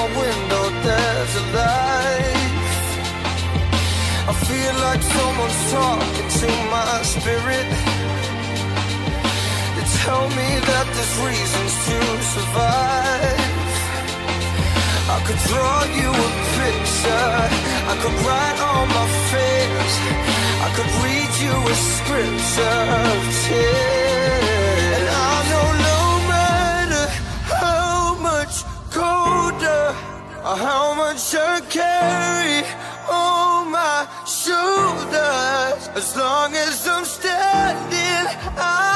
my window there's a light. I feel like someone's talking to my spirit. They tell me that there's reasons to survive. I could draw you a picture. I could write on my face I could read you a scripture of tears. How much I carry on my shoulders. As long as I'm standing, I